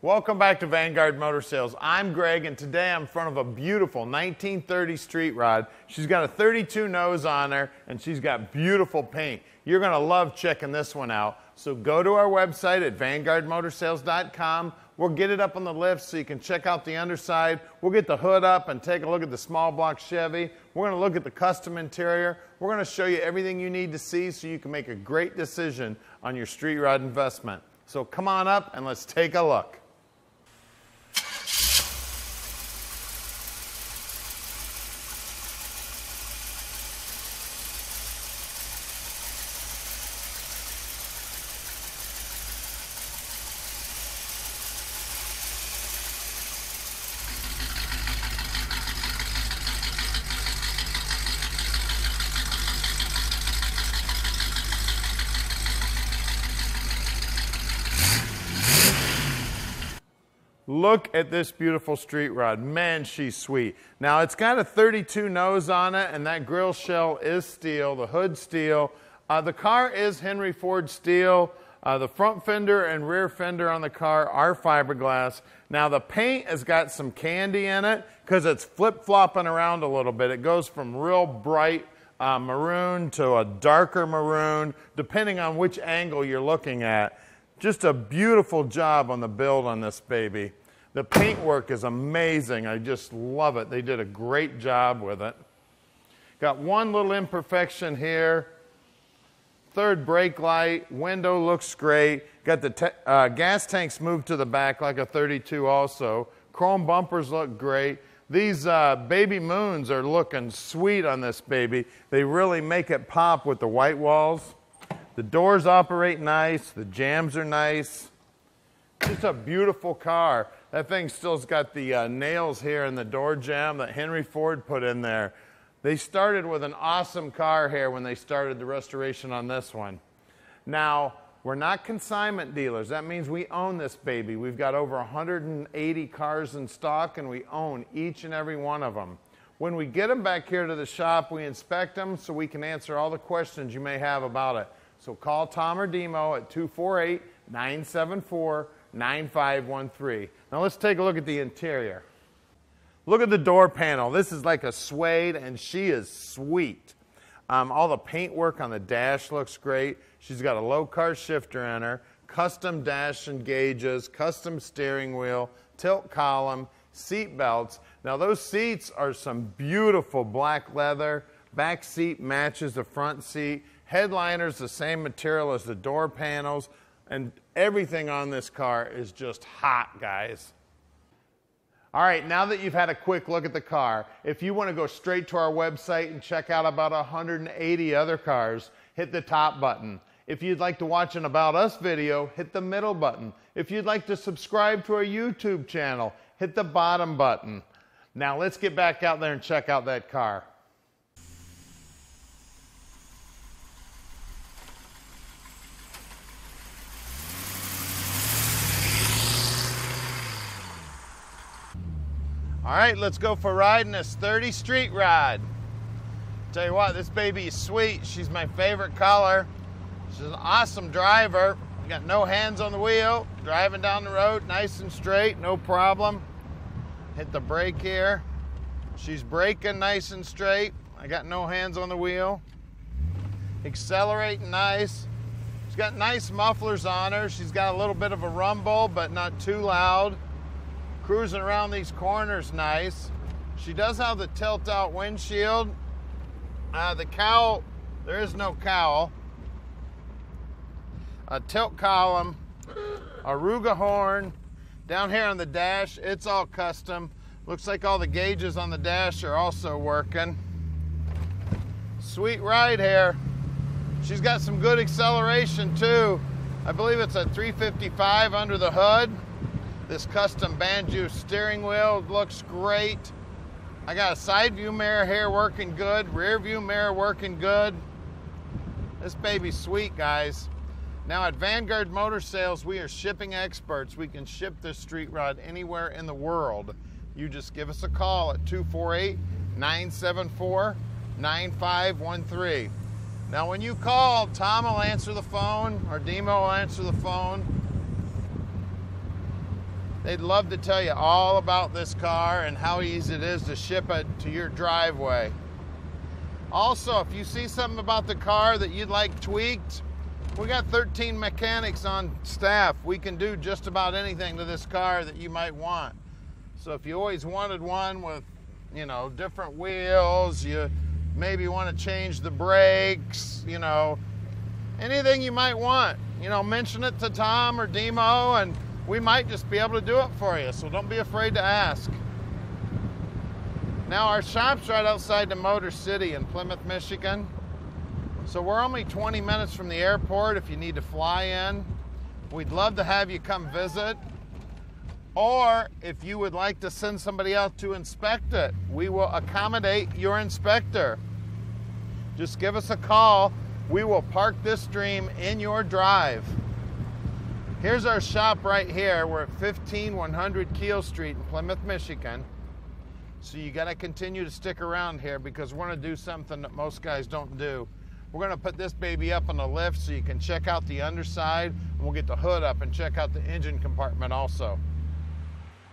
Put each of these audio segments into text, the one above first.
Welcome back to Vanguard Motor Sales. I'm Greg, and today I'm in front of a beautiful 1930 street rod. She's got a 32 nose on her, and she's got beautiful paint. You're going to love checking this one out. So go to our website at vanguardmotorsales.com. We'll get it up on the lift so you can check out the underside. We'll get the hood up and take a look at the small block Chevy. We're going to look at the custom interior. We're going to show you everything you need to see so you can make a great decision on your street rod investment. So come on up and let's take a look. Look at this beautiful street rod. Man, she's sweet. Now, it's got a 32 nose on it, and that grill shell is steel, the hood steel. Uh, the car is Henry Ford steel. Uh, the front fender and rear fender on the car are fiberglass. Now, the paint has got some candy in it because it's flip flopping around a little bit. It goes from real bright uh, maroon to a darker maroon, depending on which angle you're looking at. Just a beautiful job on the build on this baby. The paintwork is amazing. I just love it. They did a great job with it. Got one little imperfection here. Third brake light. Window looks great. Got the uh, gas tanks moved to the back like a 32 also. Chrome bumpers look great. These uh, baby moons are looking sweet on this baby. They really make it pop with the white walls. The doors operate nice, the jams are nice. Just a beautiful car. That thing still's got the uh, nails here in the door jamb that Henry Ford put in there. They started with an awesome car here when they started the restoration on this one. Now, we're not consignment dealers. That means we own this baby. We've got over 180 cars in stock and we own each and every one of them. When we get them back here to the shop, we inspect them so we can answer all the questions you may have about it. So call Tom or Demo at 248 974 9513. Now let's take a look at the interior. Look at the door panel. This is like a suede, and she is sweet. Um, all the paintwork on the dash looks great. She's got a Lokar shifter in her, custom dash and gauges, custom steering wheel, tilt column, seat belts. Now those seats are some beautiful black leather. Back seat matches the front seat. Headliner's the same material as the door panels, and everything on this car is just hot, guys. All right, now that you've had a quick look at the car, if you want to go straight to our website and check out about 180 other cars, hit the top button. If you'd like to watch an About Us video, hit the middle button. If you'd like to subscribe to our YouTube channel, hit the bottom button. Now let's get back out there and check out that car. All right, let's go for riding this 30 street ride. Tell you what, this baby is sweet. She's my favorite color. She's an awesome driver. Got no hands on the wheel. Driving down the road nice and straight, no problem. Hit the brake here. She's braking nice and straight. I got no hands on the wheel. Accelerating nice. She's got nice mufflers on her. She's got a little bit of a rumble, but not too loud. Cruising around these corners nice. She does have the tilt out windshield. Uh, the cowl, there is no cowl. A tilt column, a Ruger horn. Down here on the dash, it's all custom. Looks like all the gauges on the dash are also working. Sweet ride here. She's got some good acceleration too. I believe it's a 355 under the hood. This custom Banjo steering wheel looks great. I got a side view mirror here working good, rear view mirror working good. This baby's sweet, guys. Now at Vanguard Motor Sales, we are shipping experts. We can ship this street rod anywhere in the world. You just give us a call at 248 974 9513. Now, when you call, Tom will answer the phone or Demo will answer the phone They'd love to tell you all about this car and how easy it is to ship it to your driveway. Also, if you see something about the car that you'd like tweaked, we got 13 mechanics on staff. We can do just about anything to this car that you might want. So if you always wanted one with, you know, different wheels, you maybe want to change the brakes, you know, anything you might want, you know, mention it to Tom or Demo and we might just be able to do it for you. So don't be afraid to ask. Now our shop's right outside the Motor City in Plymouth, Michigan. So we're only 20 minutes from the airport if you need to fly in. We'd love to have you come visit. Or if you would like to send somebody out to inspect it, we will accommodate your inspector. Just give us a call. We will park this dream in your drive. Here's our shop right here. We're at 15100 Keel Street in Plymouth, Michigan. So you got to continue to stick around here because we're to do something that most guys don't do. We're to put this baby up on the lift so you can check out the underside. And we'll get the hood up and check out the engine compartment also.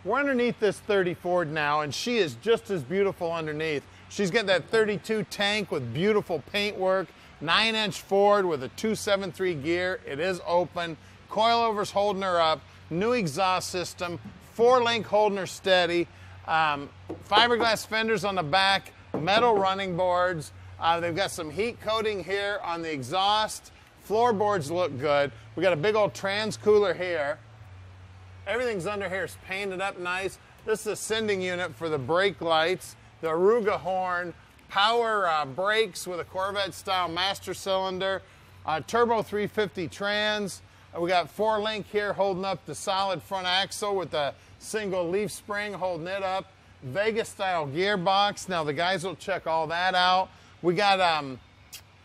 We're underneath this 30 Ford now, and she is just as beautiful underneath. She's got that 32 tank with beautiful paintwork, 9-inch Ford with a 273 gear. It is open. Coilovers holding her up. New exhaust system. Four-link holding her steady. Um, fiberglass fenders on the back. Metal running boards. Uh, they've got some heat coating here on the exhaust. Floorboards look good. We got a big old trans cooler here. Everything's under here is painted up nice. This is a sending unit for the brake lights, the Aruga horn, power uh, brakes with a Corvette style master cylinder, uh, turbo 350 trans. Uh, we got four link here holding up the solid front axle with a single leaf spring holding it up. Vegas style gearbox. Now the guys will check all that out. We got um,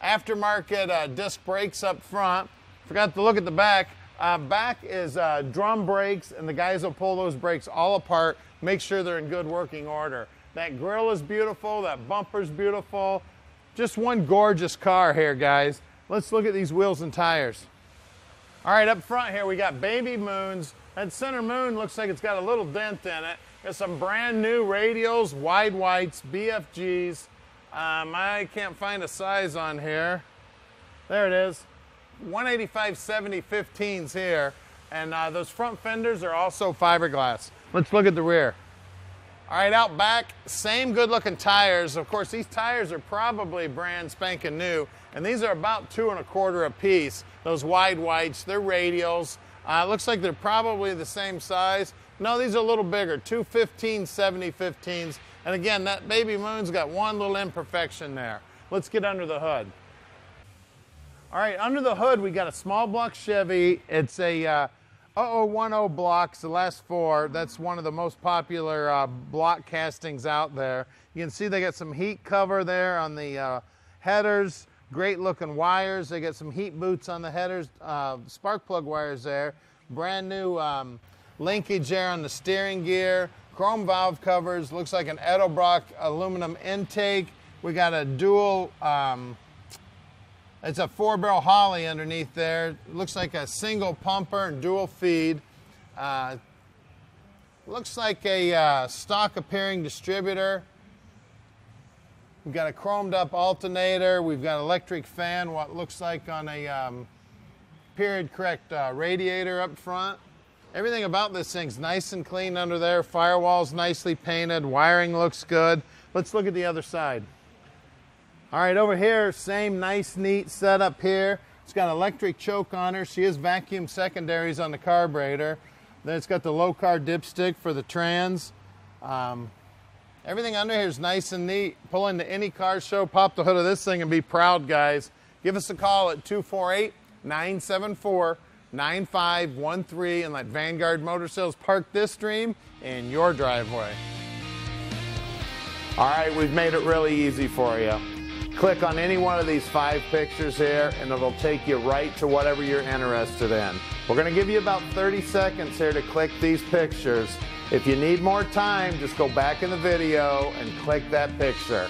aftermarket uh, disc brakes up front. Forgot to look at the back. Uh, back is uh, drum brakes, and the guys will pull those brakes all apart, make sure they're in good working order. That grill is beautiful, that bumper's beautiful. Just one gorgeous car here, guys. Let's look at these wheels and tires. All right, up front here, we got Baby Moons. That center moon looks like it's got a little dent in it. Got some brand new radials, wide whites, BFGs. Um, I can't find a size on here. There it is. 185 70 15s here. And uh, those front fenders are also fiberglass. Let's look at the rear. All right, out back, same good looking tires. Of course, these tires are probably brand spanking new, and these are about two and a quarter a piece. Those wide whites, they're radials. Uh, looks like they're probably the same size. No, these are a little bigger, two 15 70 15s. And again, that baby moon's got one little imperfection there. Let's get under the hood. All right, under the hood, we got a small block Chevy. It's a uh, 0010 blocks, the last four. That's one of the most popular uh, block castings out there. You can see they got some heat cover there on the uh, headers. Great looking wires. They got some heat boots on the headers, uh, spark plug wires there. Brand new um, linkage there on the steering gear chrome valve covers, looks like an Edelbrock aluminum intake. We got a dual, um, it's a four barrel Holley underneath there. looks like a single pumper and dual feed. Uh, looks like a uh, stock appearing distributor. We've got a chromed up alternator. We've got electric fan, what looks like on a um, period correct uh, radiator up front. Everything about this thing's nice and clean under there. Firewall's nicely painted. Wiring looks good. Let's look at the other side. All right, over here, same nice, neat setup here. It's got electric choke on her. She is vacuum secondaries on the carburetor. Then it's got the Lokar dipstick for the trans. Um, everything under here is nice and neat. Pull into any car show, pop the hood of this thing and be proud, guys. Give us a call at 248 974 9513 and let Vanguard Motor Sales park this dream in your driveway. All right, we've made it really easy for you. Click on any one of these five pictures here and it'll take you right to whatever you're interested in. We're gonna give you about 30 seconds here to click these pictures. If you need more time, just go back in the video and click that picture.